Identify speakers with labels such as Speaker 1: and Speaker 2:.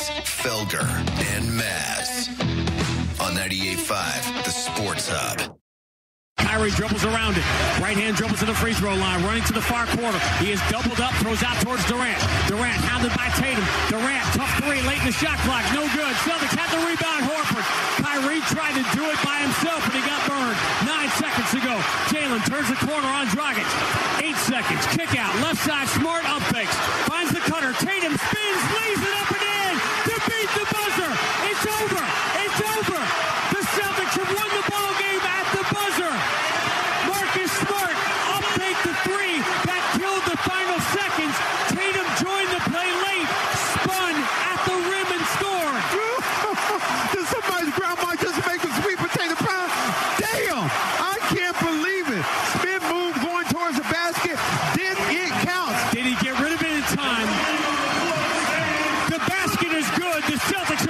Speaker 1: Felger and Mazz on 98.5, the Sports Hub.
Speaker 2: Kyrie dribbles around it. Right hand dribbles to the free throw line, running to the far corner. He is doubled up, throws out towards Durant. Durant hounded by Tatum. Durant, tough three, late in the shot clock. No good. Celtics had the rebound. Horford. Kyrie tried to do it by himself, but he got burned. Nine seconds to go. Jaylen turns the corner on Dragic. Eight seconds. Kick out. Left side. Smart up. Finds the cutter. Tatum spins, it is good. The Celtics